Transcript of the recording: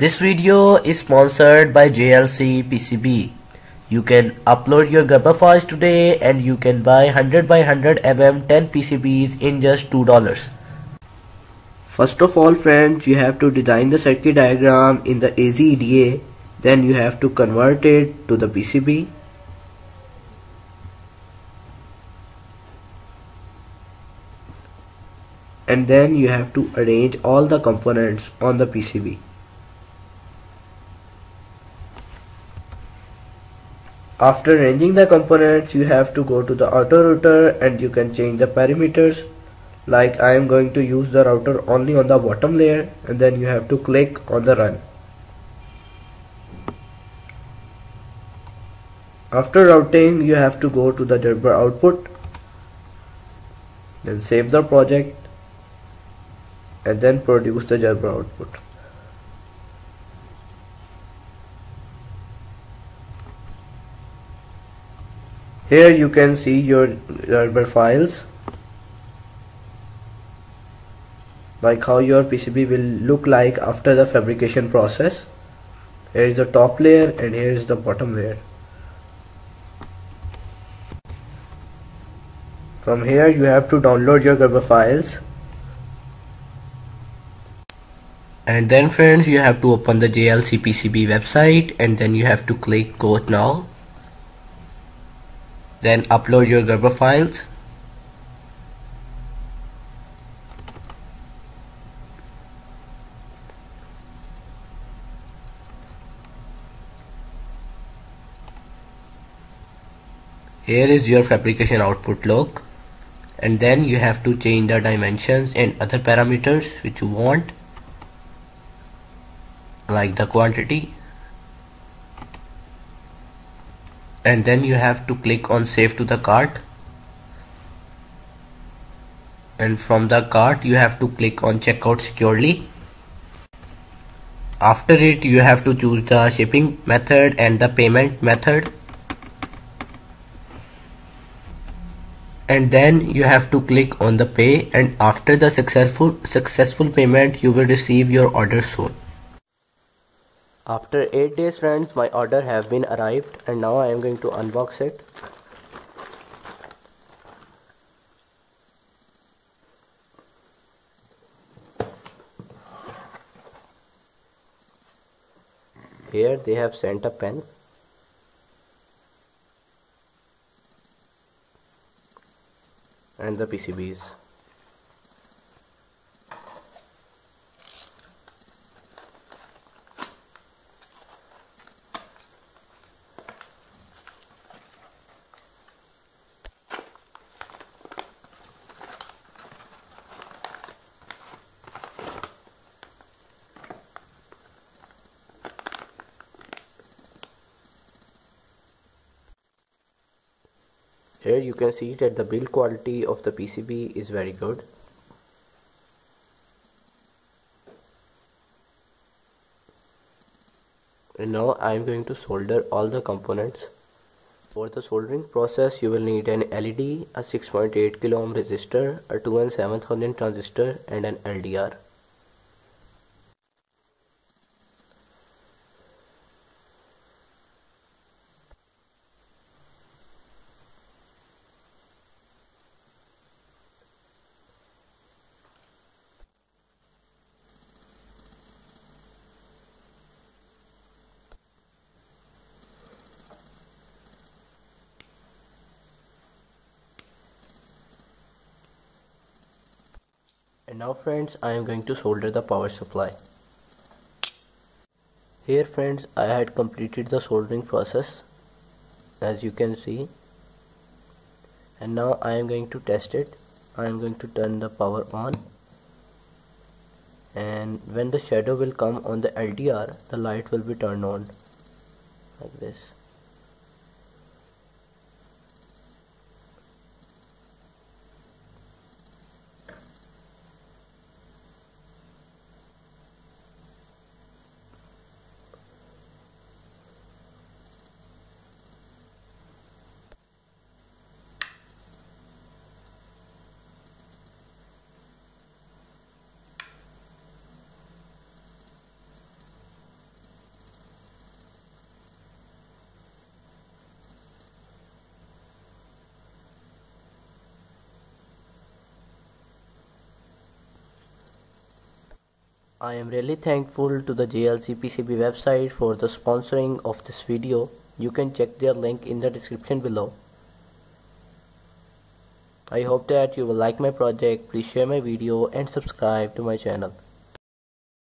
This video is sponsored by JLC PCB. You can upload your Gerber files today and you can buy 100 by 100 mm 10 PCBs in just $2. First of all friends, you have to design the circuit diagram in the EasyEDA. Then you have to convert it to the PCB. And then you have to arrange all the components on the PCB. After arranging the components, you have to go to the auto router and you can change the parameters. Like I am going to use the router only on the bottom layer and then you have to click on the run. After routing, you have to go to the Gerber output, then save the project and then produce the Gerber output. Here you can see your Gerber files like how your PCB will look like after the fabrication process. Here is the top layer and here is the bottom layer. From here you have to download your Gerber files and then friends you have to open the JLC PCB website and then you have to click quote now then upload your Gerber files. Here is your fabrication output log. And then you have to change the dimensions and other parameters which you want like the quantity and then you have to click on save to the cart. And from the cart you have to click on checkout securely. After it you have to choose the shipping method and the payment method. And then you have to click on the pay and after the successful successful payment you will receive your order soon after 8 days friends my order have been arrived and now I am going to unbox it. Here they have sent a pen and the PCBs. Here you can see that the build quality of the PCB is very good. And now I am going to solder all the components. For the soldering process you will need an LED, a 6.8 kilo ohm resistor, a 2N7000 transistor and an LDR. And now friends I am going to solder the power supply. Here friends I had completed the soldering process as you can see. And now I am going to test it. I am going to turn the power on. And when the shadow will come on the LDR the light will be turned on like this I am really thankful to the JLCPCB website for the sponsoring of this video. You can check their link in the description below. I hope that you will like my project. Please share my video and subscribe to my channel.